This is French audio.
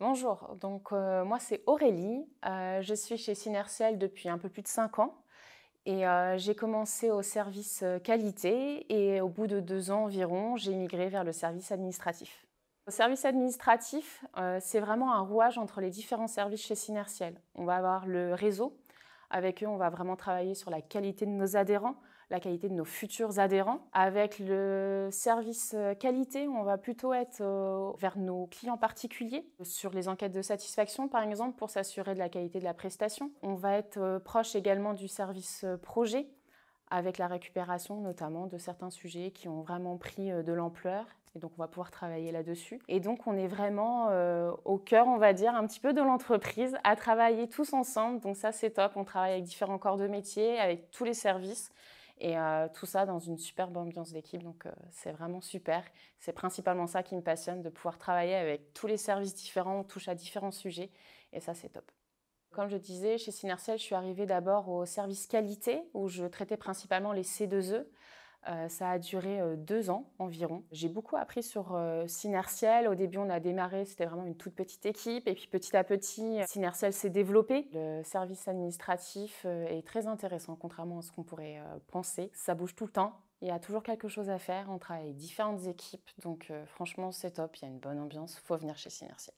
Bonjour, donc euh, moi c'est Aurélie, euh, je suis chez Synertiel depuis un peu plus de 5 ans et euh, j'ai commencé au service qualité et au bout de deux ans environ, j'ai migré vers le service administratif. Le service administratif, c'est vraiment un rouage entre les différents services chez Synertiel. On va avoir le réseau, avec eux on va vraiment travailler sur la qualité de nos adhérents, la qualité de nos futurs adhérents. Avec le service euh, qualité, on va plutôt être euh, vers nos clients particuliers sur les enquêtes de satisfaction, par exemple, pour s'assurer de la qualité de la prestation. On va être euh, proche également du service projet avec la récupération notamment de certains sujets qui ont vraiment pris de l'ampleur et donc on va pouvoir travailler là-dessus. Et donc on est vraiment au cœur, on va dire, un petit peu de l'entreprise, à travailler tous ensemble. Donc ça c'est top, on travaille avec différents corps de métier, avec tous les services. Et euh, tout ça dans une superbe ambiance d'équipe, donc euh, c'est vraiment super. C'est principalement ça qui me passionne, de pouvoir travailler avec tous les services différents, on touche à différents sujets, et ça c'est top. Comme je disais, chez Synertiel, je suis arrivée d'abord au service qualité, où je traitais principalement les C2E. Euh, ça a duré euh, deux ans environ. J'ai beaucoup appris sur euh, Synertiel. Au début, on a démarré, c'était vraiment une toute petite équipe. Et puis petit à petit, Synertiel s'est développé. Le service administratif est très intéressant, contrairement à ce qu'on pourrait penser. Ça bouge tout le temps. Il y a toujours quelque chose à faire. On travaille avec différentes équipes. Donc franchement, c'est top. Il y a une bonne ambiance. Il faut venir chez Synertiel.